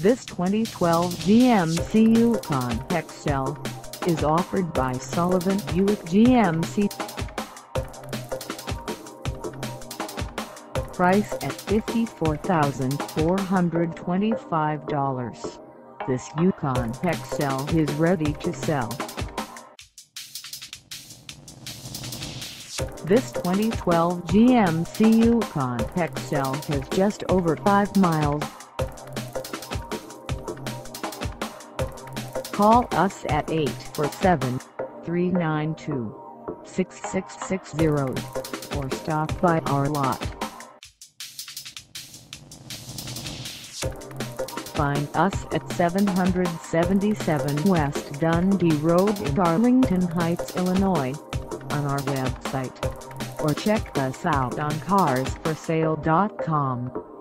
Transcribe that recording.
This 2012 GMC Yukon XL is offered by Sullivan Buick GMC. Price at $54,425. This Yukon XL is ready to sell. This 2012 GMC Yukon XL has just over 5 miles. Call us at 847-392-6660 or stop by our lot. Find us at 777 West Dundee Road in Arlington Heights, Illinois on our website or check us out on carsforsale.com.